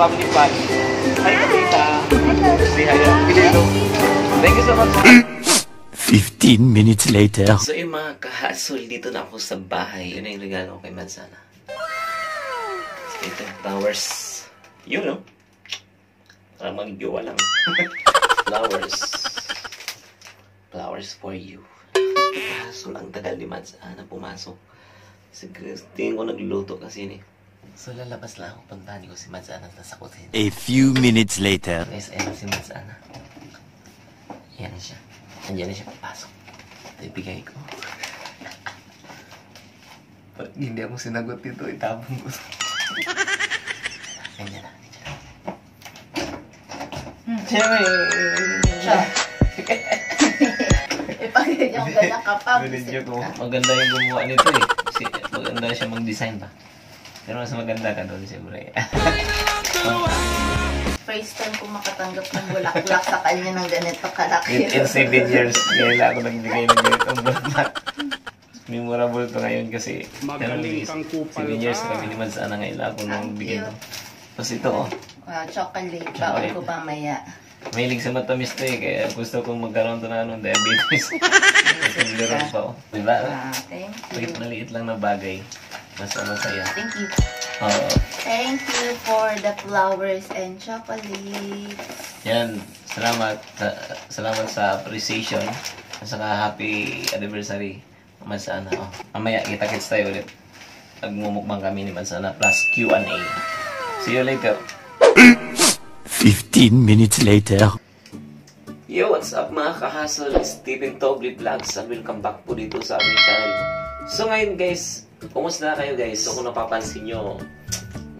From Nepal. Hi, Kabita. Say hi. Hello. Thank you so much. 15 minutes later. So yung mga kahasol, dito na ako sa bahay. Yun yung regalo ko kay Madsana. Ito, flowers. Yun, no? Parang magjowa lang. flowers. Flowers for you. Kahasol, ang tagal ni Madsana pumasok. Sige, tingin ko nagluto kasi ni. So lalabas lang ako. Puntahan ko si Madsana sa sakutin. A few minutes later. Guys, ayun si Madsana. Yan siya. Andiyan na siya papasok. Ito ibigay ko. Pag hindi ako sinagot dito, itapon ko. Ganyan na. Siya. Ipagod yung ganang kapag. Maganda yung gumawa nito eh. Maganda siya mag-design ba. Pero mas maganda ka doon siyempre. First time ko makatanggap ng bulaklak sa kanya ng ganito kalaki. In, in seven years, ngayon ako nagbigay ng ganitong bulaklak. Memorable to ngayon kasi Magaling kang kupal seven years ka. kami ni Madsana ngayon ako nang bigay to. Tapos ito oh, Wow, chocolate. Baon ko mamaya. Mahilig sa matamis to eh, kaya gusto kong magkaroon to na ano, diabetes. Meron pa oh. Diba? Ah, thank Maliit you. maliit lang na bagay. Mas masaya. Thank you. Oo. Thank you for the flowers and chocolate. Yan. Salamat. Sa, salamat sa appreciation. At saka happy anniversary. Mansana. Oh. Mamaya kita-kits tayo ulit. Nagmumukbang kami ni Mansana plus Q&A. See you later. 15 minutes later. Yo, what's up mga kahasol? Steven Tobley Vlogs and welcome back po dito sa aming channel. So ngayon guys, kumusta na kayo guys? So kung napapansin nyo,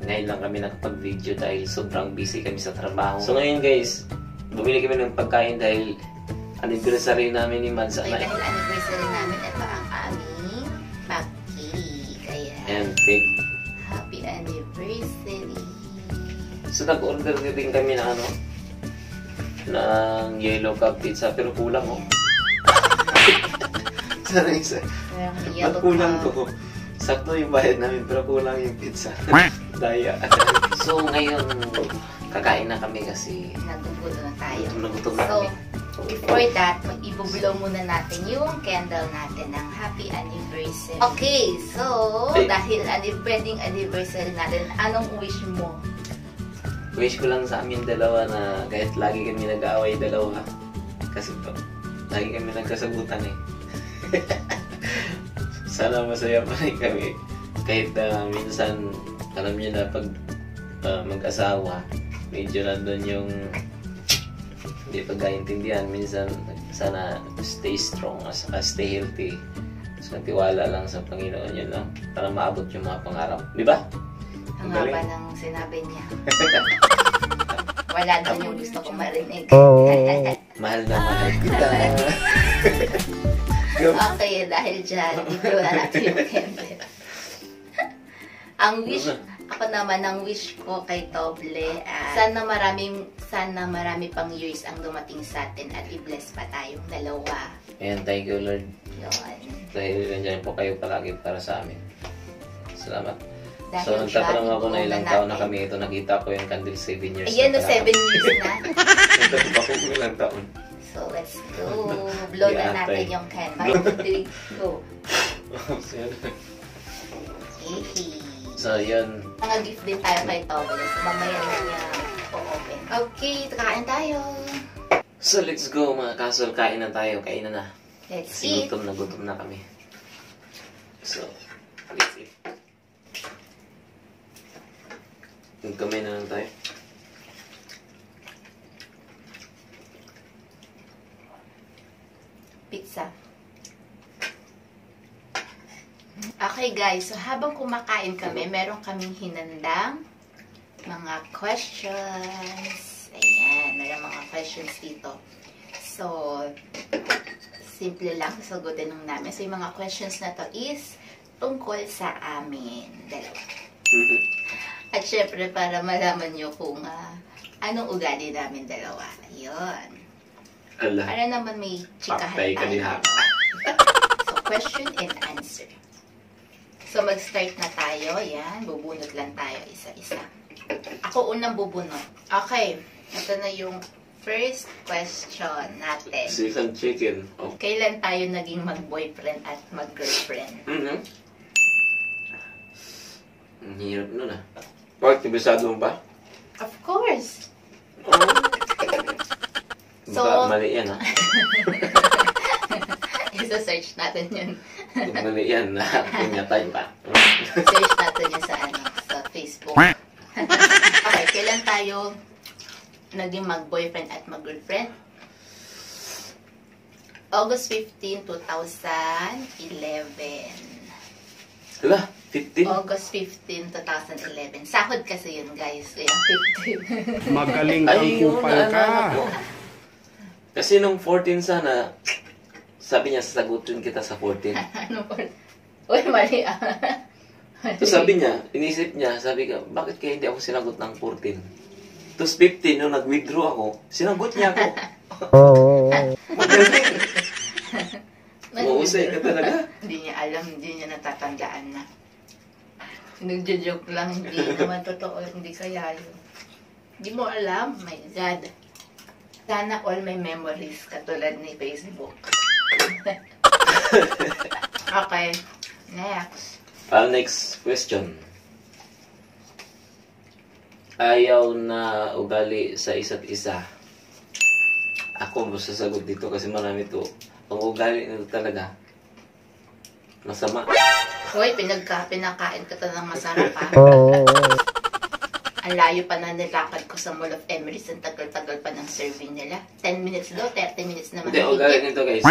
ngayon lang kami nakapag-video dahil sobrang busy kami sa trabaho. So ngayon guys, bumili kami ng pagkain dahil anniversary namin ni Mads na dahil anniversary namin, ito ang aming pancake. Kaya, and cake. happy anniversary. So nag-order din kami ng ano, ng yellow cup pizza pero kulang oh. Merong yellow Nagkulang cup. ko. Sakto yung bayad namin pero kulang yung pizza. Daya. so ngayon, kakain na kami kasi Nagugulo na tayo. gutom na So, kami. before that, ibublow muna natin yung candle natin ng happy anniversary. Okay, so, Hey. dahil wedding anniversary natin, anong wish mo? Wish ko lang sa amin dalawa na kahit lagi kami nag-aaway dalawa. Kasi pa, lagi kami nagkasagutan eh. Sana masaya pa rin kami. Kahit na minsan, alam niyo na pag ah, mag-asawa, medyo nandun yung hindi pagkaintindihan. Minsan, sana stay strong, as, as stay healthy. So, tiwala lang sa Panginoon yun lang para maabot yung mga pangarap. Di ba? Ang haba ng sinabi niya. Wala daw yung gusto ko marinig. Mahal na mahal kita. okay, dahil dyan, iblo na natin yung candle. ang wish, ako naman, ang wish ko kay Toble, ah, sana maraming, sana marami pang years ang dumating sa atin at i-bless pa tayong dalawa. Ayan, thank you Lord. Yun. Dahil nandiyan po kayo palagi para sa amin. Salamat. Dahil so, nagtatanong ako na ilang taon na kami ito. Nakita ko yung candle 7 years. Ayan, no, na pala. 7 years na. Nagtatanong ako ilang taon. So, let's go. Blow na natin yung candle. 1, 2, 3, go. so, yun. Mga gift din tayo kay Toble. So, mamaya na niya po-open. Okay, kain tayo. So, let's go mga kasol. Kain na tayo. Kain na na. Let's Kasi eat. gutom na gutom na kami. So, let's eat. Magkamay na lang tayo. Pizza. Okay guys, so habang kumakain kami, meron kaming hinandang mga questions. Ayan, meron mga questions dito. So, simple lang sasagutin ng namin. So, yung mga questions na to is tungkol sa amin. Dalawa. At syempre, para malaman nyo kung ah, anong ugali namin dalawa. Ayun. Ala. Para naman may chikahan Patay ka tayo. diha. so, question and answer. So, mag-start na tayo. Yan, bubunot lang tayo isa-isa. Ako unang bubunot. Okay, ito na yung first question natin. Chicken chicken. Oh. Kailan tayo naging mag-boyfriend at mag-girlfriend? Mhm. Ang hirap nun ah. Bakit, kabisado mo ba? Of course! Oo. So- Baka mali yan ah. Isa-search natin yun. Kung mali yan, na punyatay pa. Search natin yun sa, ano, sa Facebook. okay, kailan tayo naging mag-boyfriend at mag-girlfriend? August 15, 2011. Hala, 15? August 15, 2011. Sahod kasi yun, guys. Kaya 15. Magaling kang kupal ka. Kasi nung 14 sana, sabi niya, sasagutin kita sa 14. ano po? Uy, mali ah. So sabi niya, inisip niya, sabi ka, bakit kaya hindi ako sinagot ng 14? Tapos 15, nung nag-withdraw ako, sinagot niya ako. Magaling. Mausay ka talaga. Hindi niya alam, hindi niya natatandaan na. Nagjo-joke lang, hindi naman totoo, hindi kaya yun. Hindi mo alam, my God. Sana all my memories katulad ni Facebook. okay, next. Ah, next question. Ayaw na ugali sa isa't isa. Ako mo sasagot dito kasi marami to. Ang ugali nito talaga, masama. Hoy, pinagka, pinakain ka ta ng masarap ha. Ang layo pa na nilakad ko sa Mall of Emirates. Ang tagal-tagal pa ng serving nila. 10 minutes daw, 30 minutes naman. Hindi, ugali nito guys.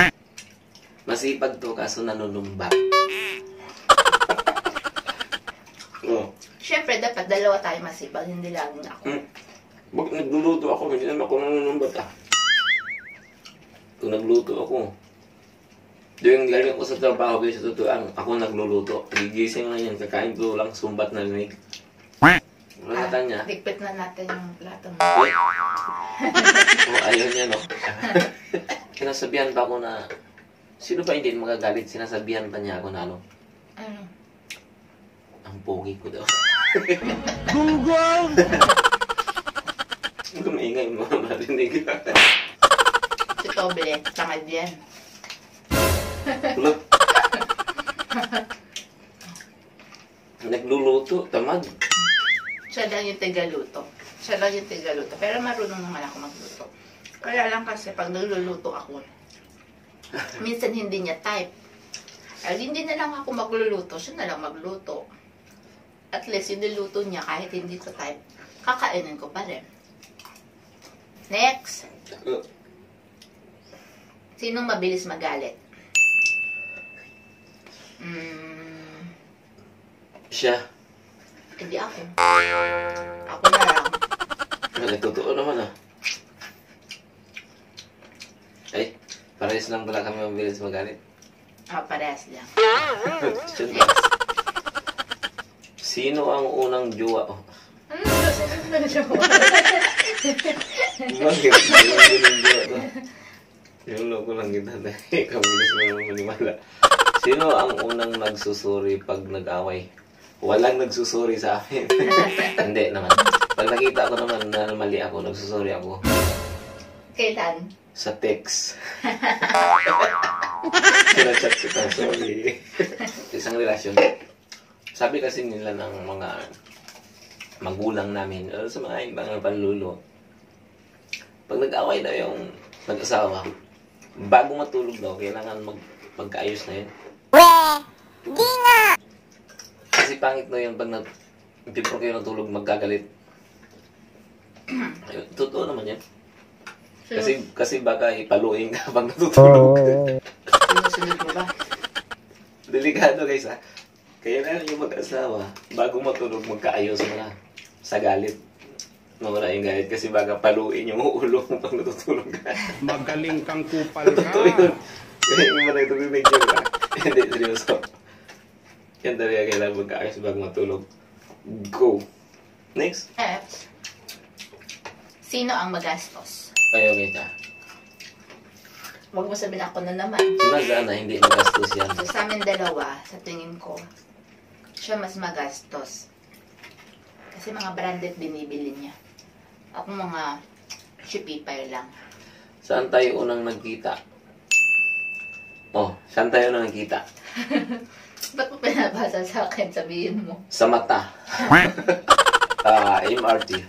Masipag to kaso nanunumba. Oh. Siyempre, dapat dalawa tayo masipag, hindi laging ako. Hmm. Bakit nagluluto ako? Hindi naman ako nanunumbat ah. Kung nagluto ako, Doon galing ako sa trabaho guys, sa tutuan, ako nagluluto. Gigising lang yan, kakain ko lang, sumbat na lamig. Ah, niya. Ligpit na natin yung plato mo. Oh, ayaw niya, no? Sinasabihan pa ako na, sino ba hindi magagalit? Sinasabihan pa niya ako na ano, Ano? ang pogi ko daw. Gunggong! Kung maingay mo, marinig. Si Toble, tangad yan. Look. Nagluluto, tamad. Siya lang yung tigaluto. Siya lang yung tigaluto. Pero marunong naman ako magluto. Kaya lang kasi pag nagluluto ako, minsan hindi niya type. Ay, hindi na lang ako magluluto, siya na lang magluto. At least yung niluto niya kahit hindi ko type, kakainin ko pa rin. Next. Sinong mabilis magalit? Hmm, Siya. Hindi ako. Ako na lang. Wala, totoo naman ah. Ay, parehas lang pala kami mabilis magalit. Ah, parehas lang. Sino ang unang jowa? Oh, Ano ba sa bakit? Sino ang unang jowa to? Yung loko lang kita dahil kabilis mo naman maniwala. Sino ang unang nagsusuri pag nag-away? Walang nagsusuri sa amin. Hindi naman. Pag nakita ko naman na mali ako, nagsusuri ako. Kailan? Sa text. Sinachat kita, sorry. Isang relasyon. Sabi kasi nila ng mga magulang namin, o sa mga ibang panlulo, pag nag-away daw yung mag-asawa, bago matulog daw, kailangan mag magkaayos na yun. Kasi pangit na yun pag nag before kayo natulog magkagalit. Ayun, Totoo naman yan. Kasi kasi baka ipaluin ka pag natutulog. Sinusunod mo ba? Delikado guys ha. Kaya na yung mag-asawa, bago matulog magkaayos na sa galit. Mawala yung galit kasi baka paluin yung ulo mo pag natutulog ka. Magaling kang kupal Totoo yun. ka. Kaya yung mga ito picture ka. Hindi, seryoso. Yan talaga kailangan magkaayos bago matulog. Go. Next. Next. Sino ang magastos? Ayaw kita. Huwag mo sabihin ako na naman. Si Mazana, hindi magastos yan. So, sa amin dalawa, sa tingin ko, siya mas magastos. Kasi mga branded binibili niya. Ako mga shipipay lang. Saan tayo unang nagkita? Oh, saan tayo unang nagkita? Ba't mo pinabasa sa akin? Sabihin mo. Sa mata. Ah, MRT.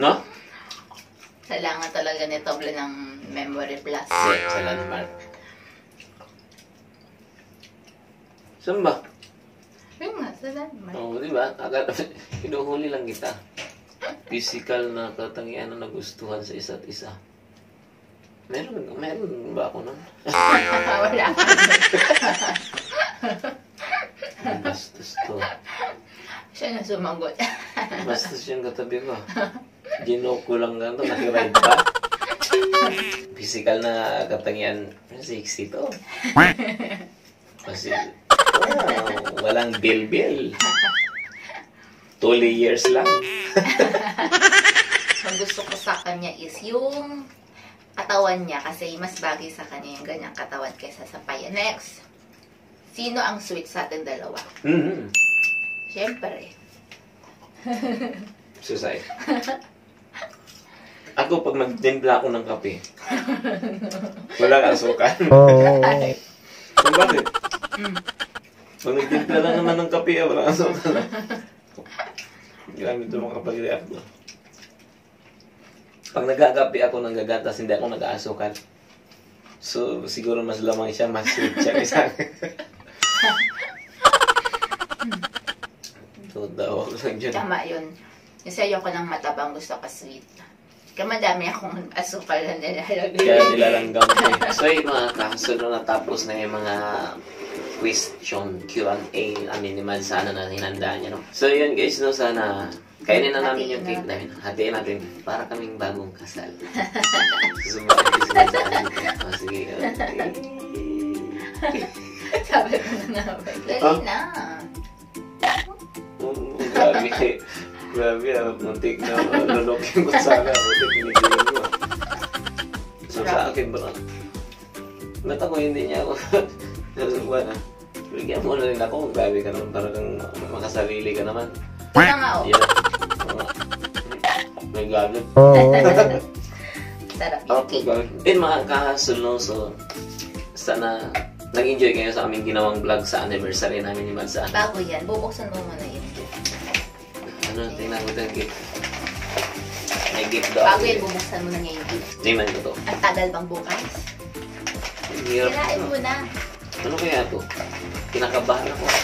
no? Kailangan talaga ni Toble ng Memory Plus. Hindi, sa landmark. Saan ba? Yun nga, sa landmark. Oo, di ba? Akala, hinuhuli lang kita. Physical na katangian na nagustuhan sa isa't isa. Meron, meron ba ako nun? Wala ka. Bastos to. Siya na sumagot. Bastos yung katabi ko. Ginoke ko lang ganito, nakiride pa. Physical na katangian, 60 to. Kasi, wow, walang bil-bil. Two years lang. Ang gusto ko sa kanya is yung katawan niya kasi mas bagay sa kanya yung ganyang katawan kaysa sa paya. Next, sino ang sweet sa ating dalawa? Mm-hmm. Siyempre. Susay. Ako, pag nagtimpla ako ng kape, wala kang sukan. Kung bakit? Pag nagtimpla lang naman ng kape, wala kang sukan. Gamit mo makapag-react mo. Pag nagagapi ako ng gagatas, hindi ako nag-aasukan. So, siguro mas lamang siya, mas sweet siya kaysa. So, daw ako lang dyan. Tama yun. Kasi ayoko ng matabang gusto ka sweet. Kaya madami akong asukal na nilalagay. Kaya nilalanggam ko. eh. So yung mga kasunod na tapos na yung mga question Q&A namin ni Man sana na hinanda niya. No? So yun guys, no, sana kainin na namin yung cake namin. Hatiin natin para kaming bagong kasal. Ko sila sa amin. Oh, sige. okay. Sabi ko na ba? Dali na. Oh, grabe. Grabe, ah, muntik na nalok yung kutsara. Muntik pinigilan mo. So sa akin ba? Ba't ako hindi niya ako nasubukan ah? Bigyan mo na rin ako. Grabe ka naman. Parang kang makasarili ka naman. Ito na nga, oh. Yan. Oo. May gadget. Sarap yung Okay. Then mga kasulong, so sana nag-enjoy kayo sa aming ginawang vlog sa anniversary namin ni Mansa. Bago yan, bubuksan mo muna yun. Ano, tingnan ko ito yung gift. May gift daw. Bago yan, bubuksan mo na niya yung gift. Tingnan ko to. Ang tagal bang bukas? Hirap. Kirain mo na. Ano kaya to? Kinakabahan ako.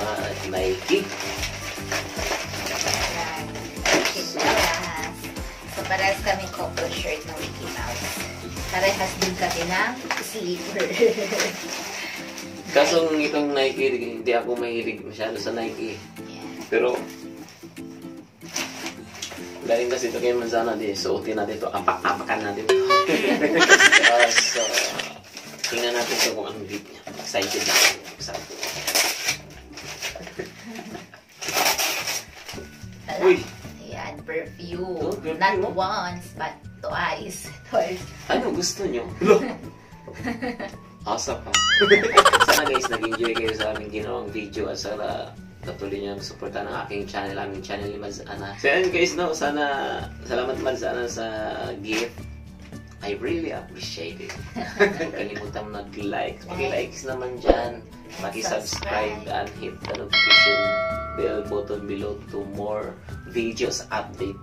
Ah, Nike. So, parehas kami couple shirt ng Mickey Mouse. Parehas din kami ng sleeper. Kaso itong Nike, hindi ako mahilig masyado sa Nike. Pero, galing kasi ito kay Manzana, di suotin natin ito, apak-apakan natin ito. Uh, so, tingnan natin ito kung anong beat niya. Excited na ako. Excited. Uy! Yan, perfume. Oh, perfume, Not oh. once, but twice. Twice. Ano gusto nyo? Asa pa. sana guys, nag-enjoy kayo sa aming ginawang video at sana patuloy nyo suporta ng aking channel, aming channel ni Mazana. So yun guys, no, sana salamat Mazana sa gift. I really appreciate it. Kalimutan mag-like. Paki-likes naman dyan. Paki-subscribe and hit the notification bell button below to more videos update.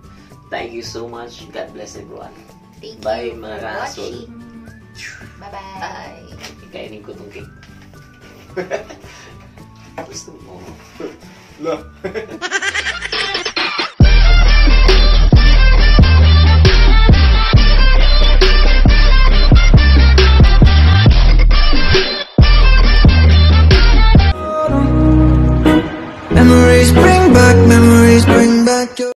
Thank you so much. God bless everyone. Thank Bye, you mga for kasol. watching. Bye-bye. Kainin ko tong cake. Gusto mo? Lo. like me.